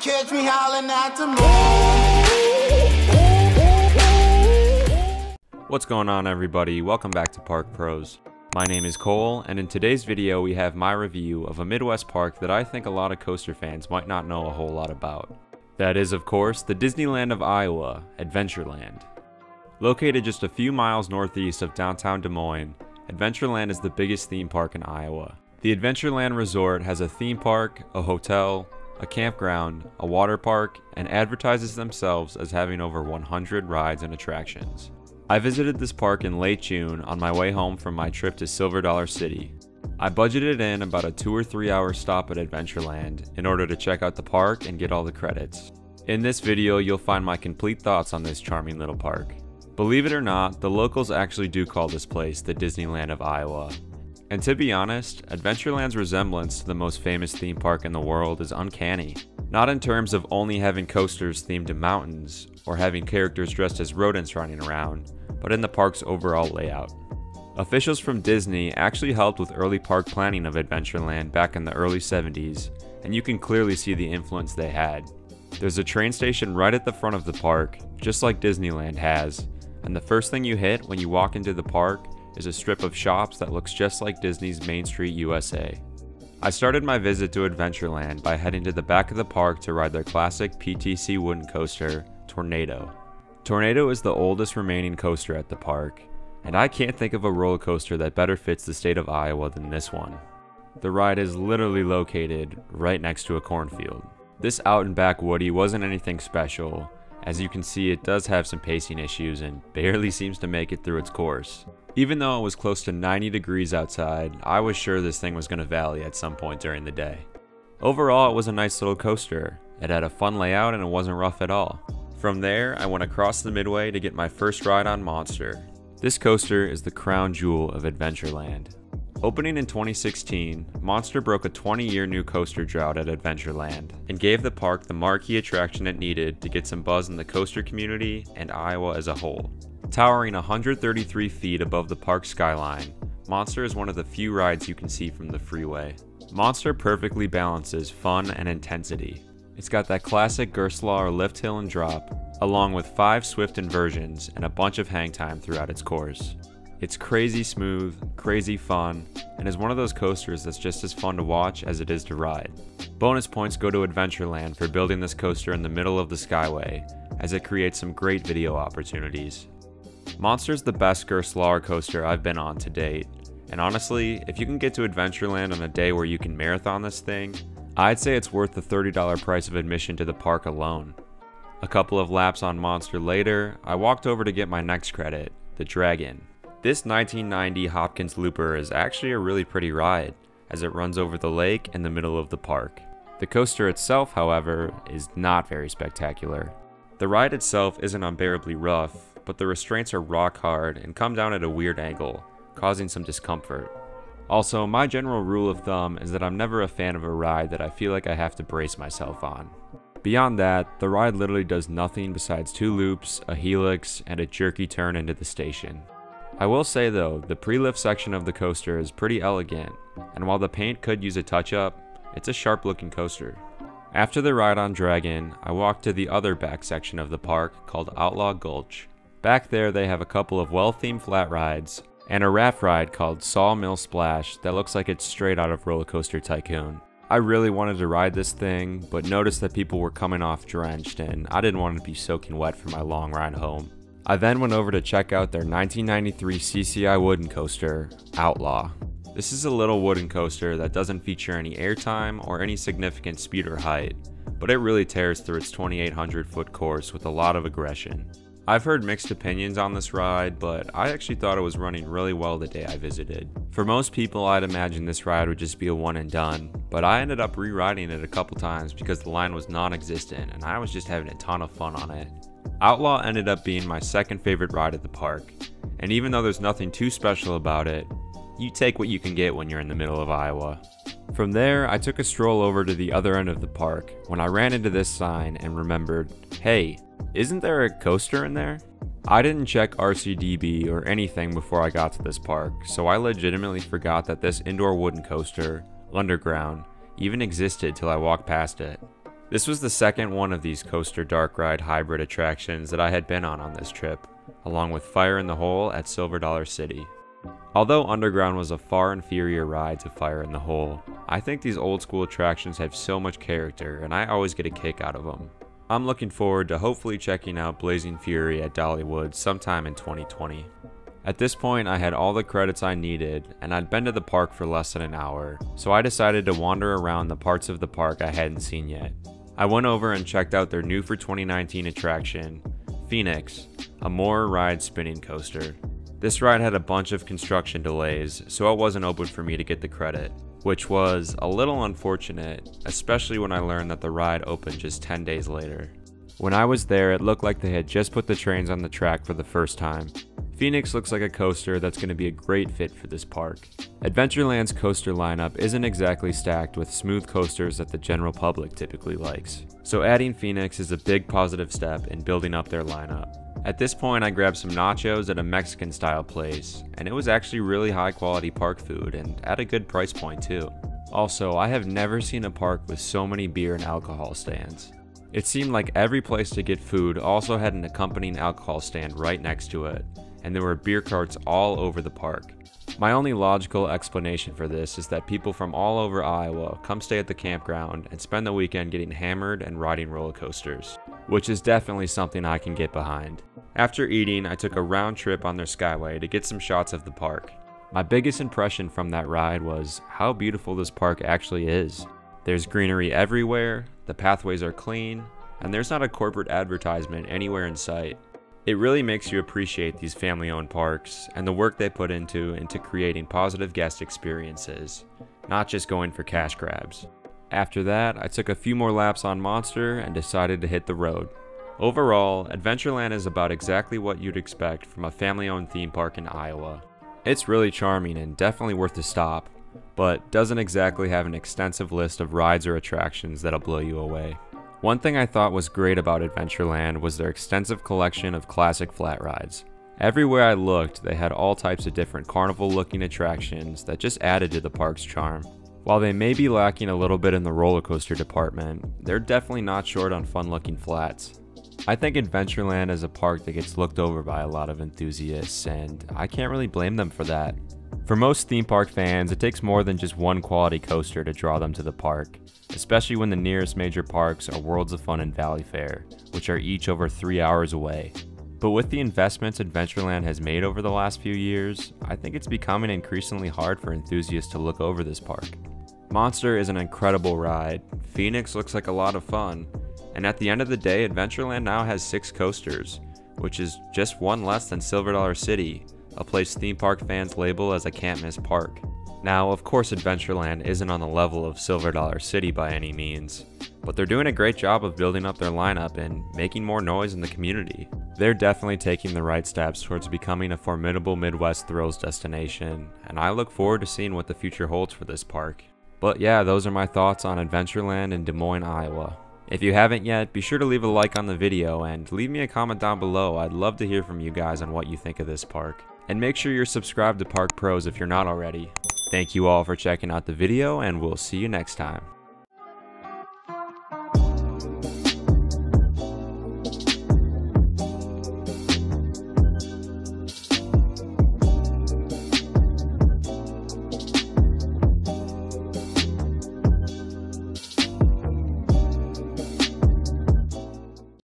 catch me howling at the moon. What's going on everybody? Welcome back to Park Pros. My name is Cole, and in today's video we have my review of a Midwest park that I think a lot of coaster fans might not know a whole lot about. That is, of course, the Disneyland of Iowa, Adventureland. Located just a few miles northeast of downtown Des Moines, Adventureland is the biggest theme park in Iowa. The Adventureland Resort has a theme park, a hotel, a campground, a water park, and advertises themselves as having over 100 rides and attractions. I visited this park in late June on my way home from my trip to Silver Dollar City. I budgeted in about a two or three hour stop at Adventureland in order to check out the park and get all the credits. In this video, you'll find my complete thoughts on this charming little park. Believe it or not, the locals actually do call this place the Disneyland of Iowa. And to be honest, Adventureland's resemblance to the most famous theme park in the world is uncanny. Not in terms of only having coasters themed to mountains, or having characters dressed as rodents running around, but in the park's overall layout. Officials from Disney actually helped with early park planning of Adventureland back in the early 70s, and you can clearly see the influence they had. There's a train station right at the front of the park, just like Disneyland has, and the first thing you hit when you walk into the park is a strip of shops that looks just like Disney's Main Street USA. I started my visit to Adventureland by heading to the back of the park to ride their classic PTC wooden coaster, Tornado. Tornado is the oldest remaining coaster at the park, and I can't think of a roller coaster that better fits the state of Iowa than this one. The ride is literally located right next to a cornfield. This out and back Woody wasn't anything special, as you can see it does have some pacing issues and barely seems to make it through its course. Even though it was close to 90 degrees outside, I was sure this thing was going to valley at some point during the day. Overall, it was a nice little coaster. It had a fun layout and it wasn't rough at all. From there, I went across the midway to get my first ride on Monster. This coaster is the crown jewel of Adventureland. Opening in 2016, Monster broke a 20 year new coaster drought at Adventureland and gave the park the marquee attraction it needed to get some buzz in the coaster community and Iowa as a whole. Towering 133 feet above the park skyline, Monster is one of the few rides you can see from the freeway. Monster perfectly balances fun and intensity, it's got that classic Gerstlauer lift hill and drop, along with 5 swift inversions and a bunch of hang time throughout its course. It's crazy smooth, crazy fun, and is one of those coasters that's just as fun to watch as it is to ride. Bonus points go to Adventureland for building this coaster in the middle of the Skyway, as it creates some great video opportunities. Monster's the best Gerstlauer coaster I've been on to date, and honestly, if you can get to Adventureland on a day where you can marathon this thing, I'd say it's worth the $30 price of admission to the park alone. A couple of laps on Monster later, I walked over to get my next credit, the Dragon. This 1990 Hopkins Looper is actually a really pretty ride, as it runs over the lake in the middle of the park. The coaster itself, however, is not very spectacular. The ride itself isn't unbearably rough, but the restraints are rock hard and come down at a weird angle, causing some discomfort. Also, my general rule of thumb is that I'm never a fan of a ride that I feel like I have to brace myself on. Beyond that, the ride literally does nothing besides two loops, a helix, and a jerky turn into the station. I will say though, the pre-lift section of the coaster is pretty elegant, and while the paint could use a touch-up, it's a sharp looking coaster. After the ride on Dragon, I walked to the other back section of the park called Outlaw Gulch. Back there they have a couple of well-themed flat rides, and a raft ride called Sawmill Splash that looks like it's straight out of Roller Coaster Tycoon. I really wanted to ride this thing, but noticed that people were coming off drenched and I didn't want to be soaking wet for my long ride home. I then went over to check out their 1993 CCI wooden coaster, Outlaw. This is a little wooden coaster that doesn't feature any airtime or any significant speed or height, but it really tears through its 2800 foot course with a lot of aggression. I've heard mixed opinions on this ride, but I actually thought it was running really well the day I visited. For most people, I'd imagine this ride would just be a one and done, but I ended up re-riding it a couple times because the line was non-existent and I was just having a ton of fun on it. Outlaw ended up being my second favorite ride at the park, and even though there's nothing too special about it, you take what you can get when you're in the middle of Iowa. From there, I took a stroll over to the other end of the park when I ran into this sign and remembered, hey, isn't there a coaster in there? I didn't check RCDB or anything before I got to this park, so I legitimately forgot that this indoor wooden coaster, Underground, even existed till I walked past it. This was the second one of these coaster dark ride hybrid attractions that I had been on on this trip, along with Fire in the Hole at Silver Dollar City. Although Underground was a far inferior ride to Fire in the Hole, I think these old school attractions have so much character and I always get a kick out of them. I'm looking forward to hopefully checking out Blazing Fury at Dollywood sometime in 2020. At this point, I had all the credits I needed, and I'd been to the park for less than an hour, so I decided to wander around the parts of the park I hadn't seen yet. I went over and checked out their new for 2019 attraction, Phoenix, a Maurer Ride spinning coaster. This ride had a bunch of construction delays, so it wasn't open for me to get the credit, which was a little unfortunate, especially when I learned that the ride opened just 10 days later. When I was there, it looked like they had just put the trains on the track for the first time, Phoenix looks like a coaster that's going to be a great fit for this park. Adventureland's coaster lineup isn't exactly stacked with smooth coasters that the general public typically likes, so adding Phoenix is a big positive step in building up their lineup. At this point, I grabbed some nachos at a Mexican style place, and it was actually really high quality park food and at a good price point too. Also, I have never seen a park with so many beer and alcohol stands. It seemed like every place to get food also had an accompanying alcohol stand right next to it, and there were beer carts all over the park. My only logical explanation for this is that people from all over Iowa come stay at the campground and spend the weekend getting hammered and riding roller coasters, which is definitely something I can get behind. After eating, I took a round trip on their Skyway to get some shots of the park. My biggest impression from that ride was how beautiful this park actually is. There's greenery everywhere, the pathways are clean, and there's not a corporate advertisement anywhere in sight. It really makes you appreciate these family owned parks and the work they put into into creating positive guest experiences, not just going for cash grabs. After that, I took a few more laps on Monster and decided to hit the road. Overall, Adventureland is about exactly what you'd expect from a family owned theme park in Iowa. It's really charming and definitely worth a stop, but doesn't exactly have an extensive list of rides or attractions that'll blow you away. One thing I thought was great about Adventureland was their extensive collection of classic flat rides. Everywhere I looked, they had all types of different carnival looking attractions that just added to the park's charm. While they may be lacking a little bit in the roller coaster department, they're definitely not short on fun looking flats. I think Adventureland is a park that gets looked over by a lot of enthusiasts, and I can't really blame them for that. For most theme park fans, it takes more than just one quality coaster to draw them to the park especially when the nearest major parks are Worlds of Fun and Valleyfair, which are each over three hours away. But with the investments Adventureland has made over the last few years, I think it's becoming increasingly hard for enthusiasts to look over this park. Monster is an incredible ride, Phoenix looks like a lot of fun, and at the end of the day, Adventureland now has six coasters, which is just one less than Silver Dollar City, a place theme park fans label as a can't miss park. Now, of course, Adventureland isn't on the level of Silver Dollar City by any means, but they're doing a great job of building up their lineup and making more noise in the community. They're definitely taking the right steps towards becoming a formidable Midwest thrills destination, and I look forward to seeing what the future holds for this park. But yeah, those are my thoughts on Adventureland in Des Moines, Iowa. If you haven't yet, be sure to leave a like on the video and leave me a comment down below. I'd love to hear from you guys on what you think of this park. And make sure you're subscribed to Park Pros if you're not already. Thank you all for checking out the video and we'll see you next time.